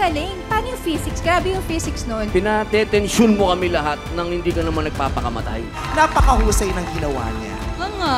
galing. Paano yung physics? Grabe yung physics nun. Pinatetensyon mo kami lahat nang hindi ka naman nagpapakamatay. Napakahusay ng ginawa niya. Mga.